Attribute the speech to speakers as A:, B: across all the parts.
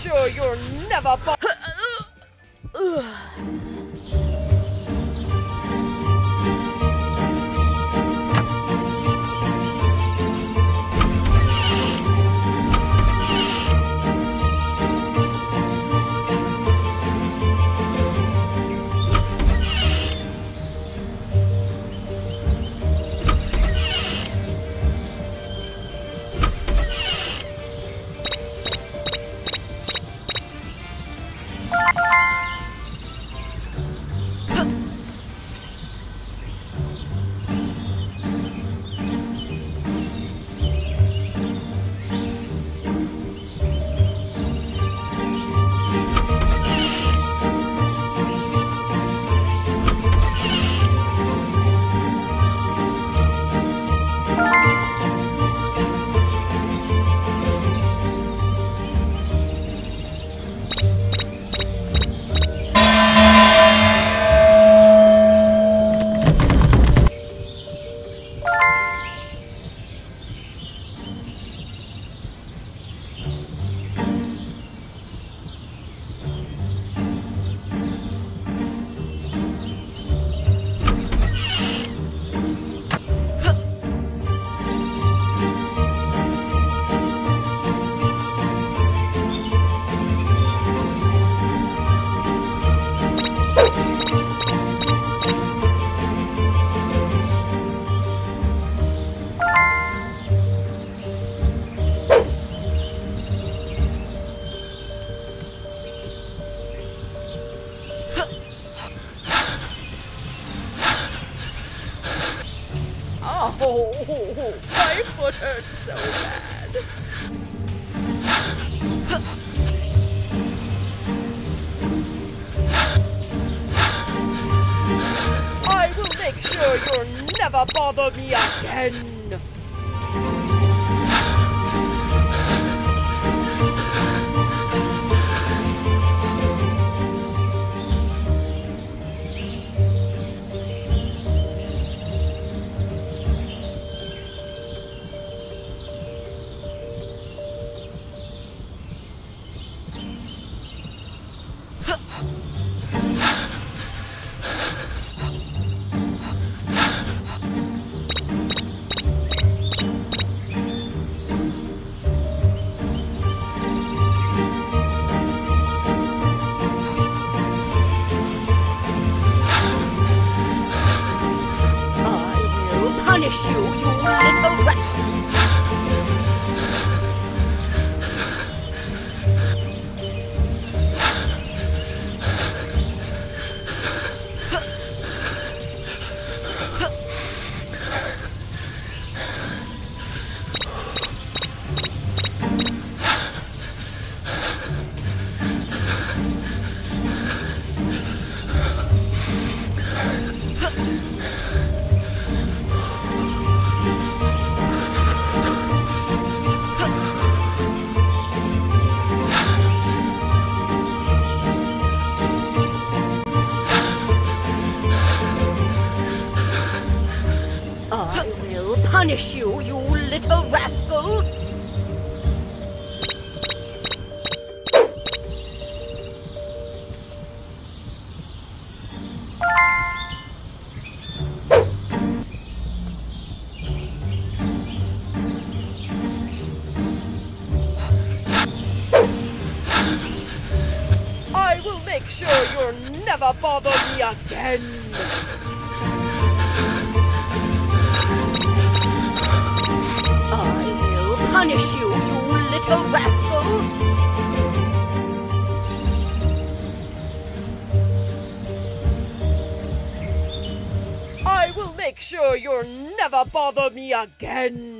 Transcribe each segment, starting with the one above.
A: sure you're never. Yeah. My foot hurts so bad. I will make sure you'll never bother me again.
B: I will punish you, you little little rascals!
A: I will make sure you'll never bother me again.
B: Punish you, you little rascals!
A: I will make sure you'll never bother me again.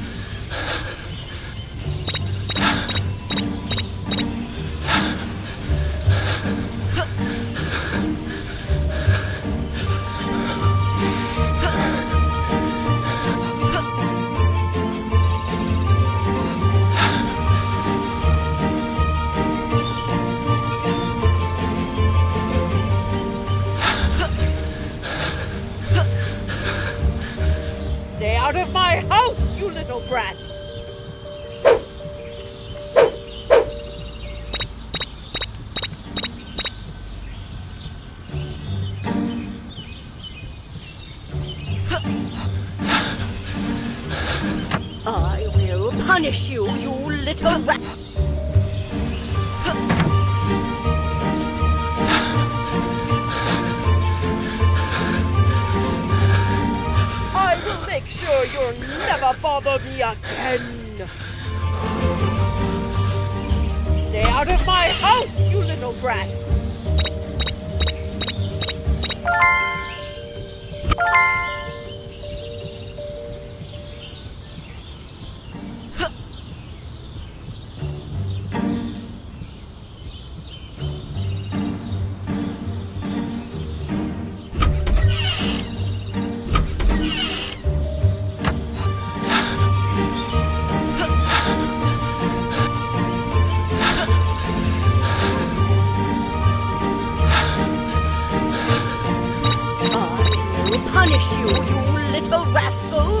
A: House, you little brat!
B: I will punish you, you little rat!
A: Sure you'll never bother me again. Stay out of my house, you little brat!
B: Punish you, you little rascals!